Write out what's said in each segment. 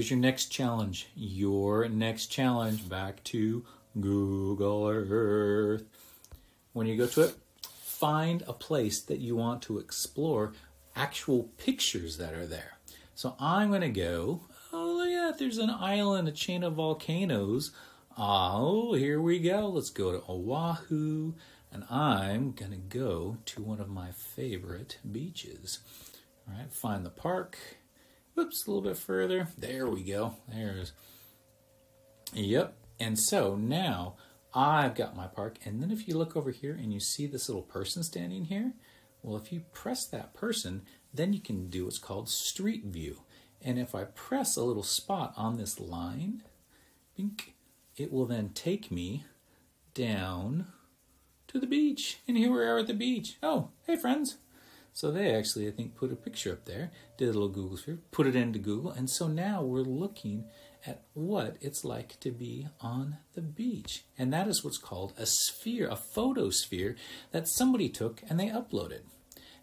Here's your next challenge. Your next challenge back to Google Earth. When you go to it, find a place that you want to explore actual pictures that are there. So I'm going to go, oh, look at that. There's an island, a chain of volcanoes. Oh, here we go. Let's go to Oahu. And I'm going to go to one of my favorite beaches. All right, find the park. Whoops, a little bit further. There we go. There's. Yep. And so now I've got my park. And then if you look over here and you see this little person standing here, well, if you press that person, then you can do what's called street view. And if I press a little spot on this line, bink, it will then take me down to the beach. And here we are at the beach. Oh, hey friends. So they actually, I think, put a picture up there, did a little Google sphere, put it into Google, and so now we're looking at what it's like to be on the beach. And that is what's called a sphere, a photosphere that somebody took and they uploaded.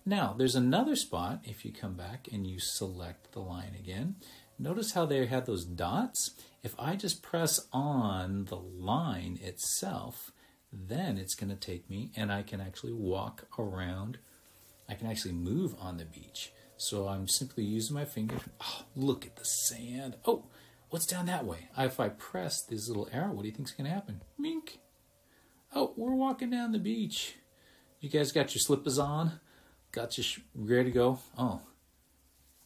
Now, there's another spot, if you come back and you select the line again, notice how they had those dots? If I just press on the line itself, then it's going to take me and I can actually walk around I can actually move on the beach. So I'm simply using my finger. Oh, look at the sand. Oh, what's down that way? If I press this little arrow, what do you think's going to happen? Mink. Oh, we're walking down the beach. You guys got your slippers on? Got you ready to go? Oh,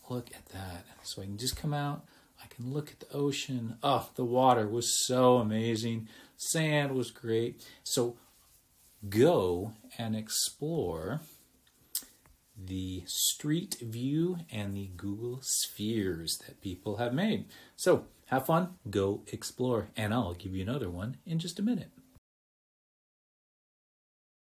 look at that. So I can just come out. I can look at the ocean. Oh, the water was so amazing. Sand was great. So go and explore the street view and the Google spheres that people have made. So have fun, go explore, and I'll give you another one in just a minute.